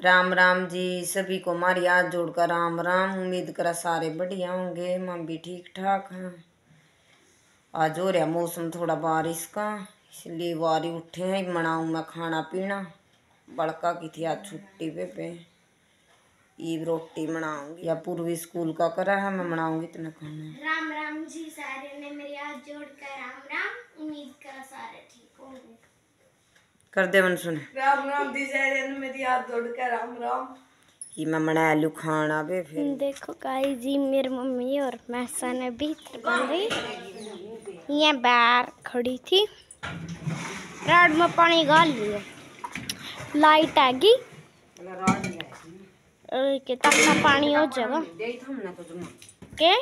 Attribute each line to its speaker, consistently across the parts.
Speaker 1: राम राम जी, सभी को हमारी हाथ जोड़कर राम राम। उम्मीद करा सारे बढ़िया होंगे हम भी ठीक ठाक हैं। आज हो रहा मौसम थोड़ा बारिश का, इसलिए वारी उठे हैं, मनाऊँ मैं खाना पीना। बड़का की थी आज छुट्टी पे पे। ईद रोटी बनाऊँगी या पूर्वी स्कूल का करा है, मैं बनाऊँगी इतना खाना।
Speaker 2: राम राम जी, सारे ने मेरे हाथ जोड़कर राम राम। उम्मीद करा सारे
Speaker 1: कर दे मन सुने।
Speaker 3: राम राम दी सारे ने मेरी हाथ जोड़ के राम राम।
Speaker 1: कि मैं बना लू खाना बे फिर।
Speaker 2: देखो गाइस जी मेरी मम्मी और मैं सन गई ये बाहर खड़ी थी। राड में पानी गाल लिया लाइट आ गई। और के तक का पानी हो जाएगा।
Speaker 1: तो
Speaker 2: के?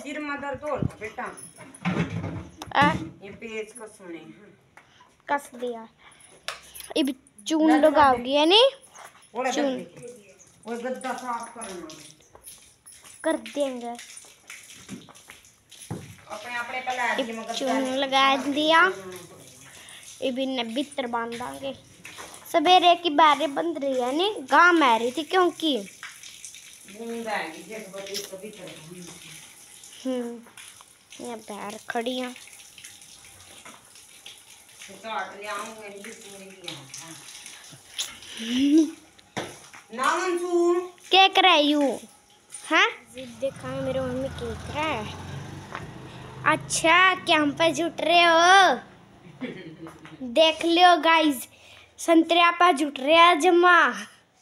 Speaker 1: सिर मदर तोड़ बेटा। ये पेज का सुने।
Speaker 2: कस दिया। अब चून लगाओगी है
Speaker 1: ओले
Speaker 2: चुन।
Speaker 1: गद्दा साफ़ करना
Speaker 2: कर देंगे। चून लगा दिया। इन्हें भीतर बांधांगे। सवेरे की बारे बंद रही है नी गाँव में आ रही थी क्योंकि? हम्म ये बाहर खड़ी हैं।
Speaker 1: काट पूरी
Speaker 2: कर रही हूँ हाँ? देखा मेरी मम्मी क्या कर रहा है। अच्छा क्या हम पे जुट रहे हो? देख लियो गाइस संतरे आपा जुट रहे हैं जमा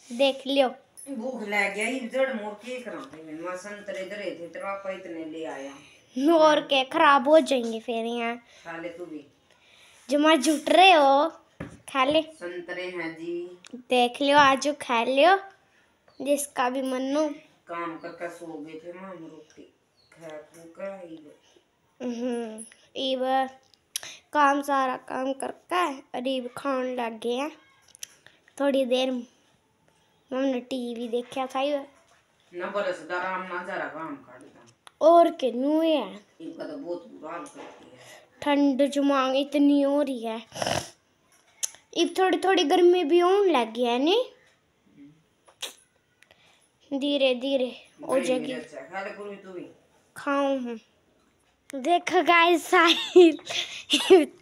Speaker 2: देख लियो।
Speaker 1: भूख लग गया ये जड़ मोर के कराते मैं संतरे धरे थे तेरा पापा इतने ले आया।
Speaker 2: और के खराब हो जाएँगे फिर यहाँ।
Speaker 1: खा ले तू भी।
Speaker 2: जमा जुट रहे हो? खा ले।
Speaker 1: संतरे हैं जी।
Speaker 2: देख लियो आज खा लियो जिसका भी मन हो।
Speaker 1: काम कर कर सो गए थे माँ रोटी। खा
Speaker 2: हम्म, इब काम सारा काम करके और इब खान लग गए हैं। थोड़ी देर हमने टीवी देखा था इब।
Speaker 1: ना बरस राम ना जरा काम काटता
Speaker 2: और के नू है?
Speaker 1: इनका तो बहुत बुरा करती है।
Speaker 2: ठंड जुमांग इतनी हो रही है। इब थोड़ी थोड़ी गर्मी भी होने लग गई है नी धीरे धीरे हो जाएगी।
Speaker 1: अच्छा
Speaker 2: खाऊं हूँ। देखो गाइस साहिल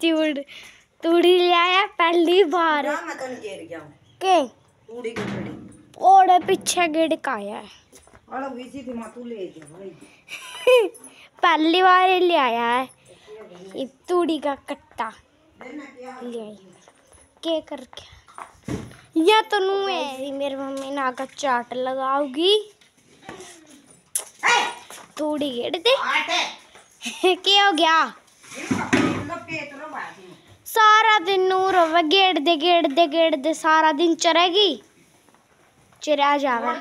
Speaker 2: तुड़ तुड़ी ले आया पहली बार। के ओड़े पीछे गिड़ का आया पहली बार ले आया है। तूड़ी का कट्टा। ले आई। के कर क्या या तो नू है। मेरी मम्मी ना का चाट लगाओगी तूड़ी गिड़ दे। क्या हो गया?
Speaker 1: पेट रो बाकी
Speaker 2: सारा दिन नूर होवे गेड़ दे गेड़ दे गेड़ दे सारा दिन चरेगी। चिरा जावे।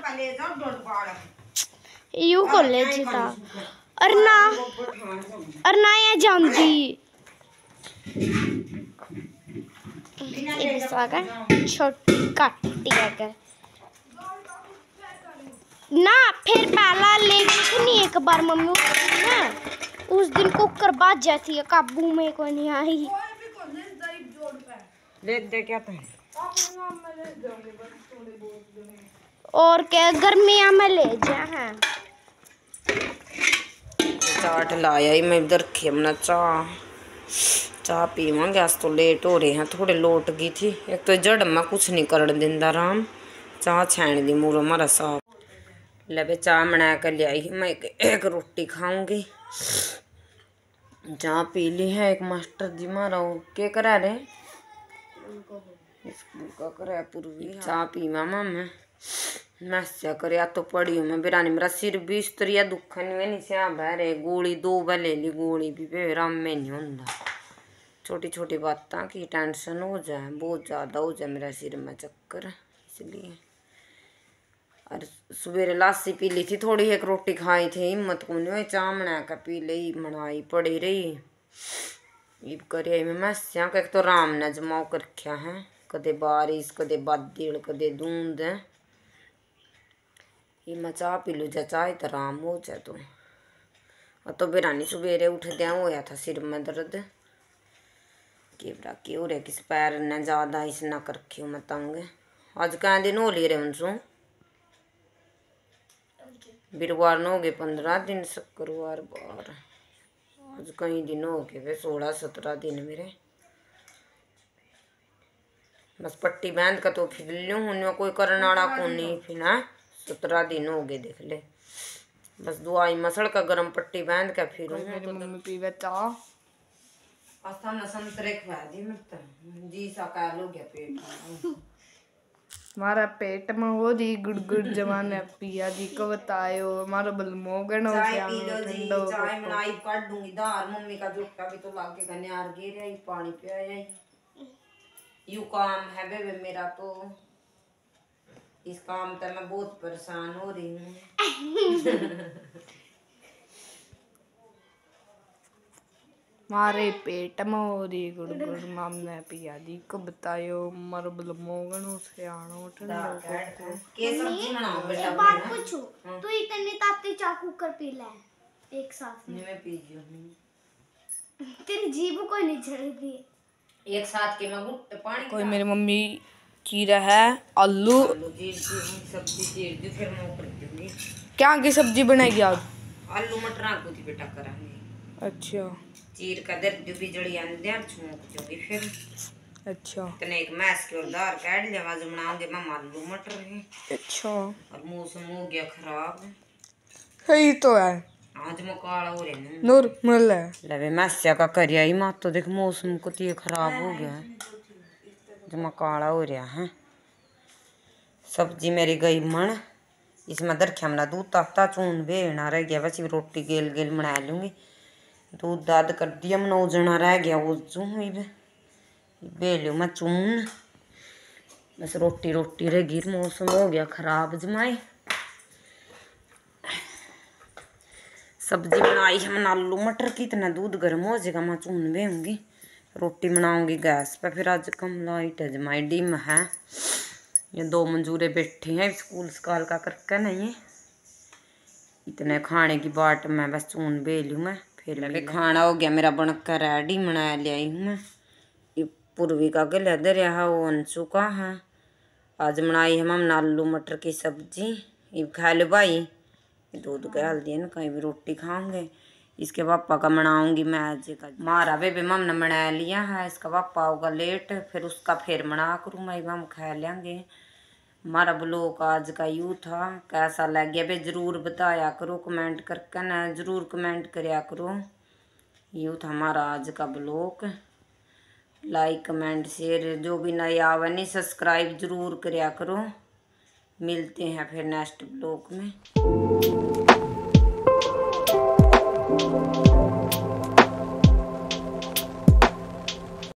Speaker 2: यू को ले जीता और ना और ना ये जानती। एक सागा छोटी काटी अगर ना फिर पहला ले थी नहीं एक बार मम्मी ना उस दिन कुकर बाज जाती है काबू में को नहीं आई।
Speaker 1: ले दे क्या था
Speaker 2: और क्या गर्मियाँ में ले जा हैं।
Speaker 1: चाट लाया ही मैं इधर रखी अपना चाह। चाह पीवांगे आज तो लेट हो रहे हैं थोड़े लोट गई थी। एक तो जड़ में कुछ नहीं कर दिंदा राम। चाह छैन दी मूरो मारा साफ़ ले चाह बना कर ले आई मैं एक, एक रोटी खाऊँगी। चाह पी ली है एक मास्टर जी मारा वो के करा रहे करा पूर्वी। चाह पी मामा मैं। नस्या करे तो पड़ी हूँ मैं बिरानी मेरा सिर भी इस तरह दुखन में नहीं से बहरे गोली दो बार ले ली गोली भी राम में नहीं होंदा। छोटी छोटी बातें की टेंशन हो जाए, बहुत ज़्यादा हो जाए मेरा सिर में चक्कर, इसलिए। और सवेरे लासी पी ली थी थोड़ी, एक रोटी खाई थी, हिम्मत को नहीं बना कर, पी ली मनाई पड़ी रही। इब करे मैं मस्या एक तो राम ने जमाओ कर रखा है, कदे बारिश, कदे बादल, कदे धुंध। ये मैं चाह पी लू, जा चाह तो आराम हो जाए तो। तो बिरानी सवेरे उठदे होया था, सिर में दर्द। केवरा के हो किस पैर ने ज़्यादा इस ना कर रखी हूँ मैं तंग। आज कह दिन हो लिए रे उनसू वीरवार हो गए पंद्रह दिन शुक्रवार बार। आज कई दिन हो गए वे सोलह सत्रह दिन मेरे। बस पट्टी बाँध का तो फिर लूँ हूँ कोई करने वाला को नहीं फिर ना सत्रह दिन हो गए देख ले। बस दुआई मसल का गरम पट्टी बाँध के फिर तो। हमने संतरे खवा दी मित्र जी सा हो गया पेट में
Speaker 3: मारा पेट में हो दी गुड़ गुड़ जमाने पिया जी को बतायो मारो बल मोगन हो
Speaker 1: चाय
Speaker 3: गया
Speaker 1: पी लो जी चाय बनाई काट दूँगी दार मम्मी का जुटका भी तो लाके गने आर गिर आई पानी पिया आई यू काम है बेबे मेरा तो। इस काम से मैं बहुत परेशान हो रही हूँ।
Speaker 3: मारे पेट में हो दी गुड़ गुड़ मामने पिया जी को बतायो मारो बल मोगन हो सियाणो ठंडो
Speaker 1: के सब्ज़ी बनाओ बेटा
Speaker 2: बात पूछू? तू इतने ताते चाकू कर पी ले एक साथ
Speaker 1: नहीं मैं पी गई
Speaker 2: तेरी जीभ को नहीं चढ़ी थी
Speaker 1: एक साथ के मैं गुट पानी
Speaker 3: कोई मेरी मम्मी चीरा है आलू।
Speaker 1: आलू दी सब्ज़ी चीर दी फिर मैं ऊपर दूँगी
Speaker 3: क्या की सब्ज़ी बनाएगी आज?
Speaker 1: आलू मटर को थी बेटा करांगे
Speaker 3: अच्छा।
Speaker 1: चीर का दर जो बिजड़ी आंदे और छूक दूँगी फिर।
Speaker 3: अच्छा।
Speaker 1: तने एक मैस के और दार काट लिया आज बनाओगे मैं आलू मटर है
Speaker 3: अच्छा।
Speaker 1: और मौसम हो गया खराब।
Speaker 3: सही तो है।
Speaker 1: आज मैं काला हो रहा हूँ।
Speaker 3: नूर मिल है
Speaker 1: लवे मैस्या का करिया ही मत तो देख मौसम को तो ये खराब हो गया है। जो मैं काला हो रहा है। सब्ज़ी मेरी गई मन इसमें दरख्या मना दूध ताता चून बेना रह गया बस रोटी गेल गेल बना लूँगी। दूध दाद कर दिया मनो जना रह गया वो चूँ बे लूँ मैं चून बस रोटी रोटी रह गई मौसम हो गया खराब जमाए सब्ज़ी बनाई है मैंने आलू मटर की इतना दूध गर्म हो जाएगा मैं चून बेहूँगी रोटी बनाऊँगी गैस पे फिर आज कम लाइट है जमाई डिम है ये दो मंजूरे बैठे हैं स्कूल स्काल का करके नहीं इतने खाने की बाट मैं बस चून बे लूँ मैं फिर अभी खाना हो गया मेरा बनकर रेडी बना ले आई हूँ मैं ये पूर्वी का गले दे रहा है वो अंशु का है आज बनाई है हमने आलू मटर की सब्ज़ी ये खा लो भाई दूध गाल दिए ना कहीं भी रोटी खाओगे इसके पापा का मनाऊँगी मैं आज का मारा बेबे मम ने बना लिया है इसका पापा होगा लेट फिर उसका फिर मना करूँ मैं मम खा लेंगे हमारा ब्लॉग आज का यू था, कैसा लग गया? भाई ज़रूर बताया करो, कमेंट करके ना ज़रूर कमेंट करया करो। यू था हमारा आज का ब्लॉग लाइक, कमेंट, शेयर, जो भी नया आवे नहीं, सब्सक्राइब ज़रूर करया करो। मिलते हैं फिर नेक्स्ट ब्लॉग में।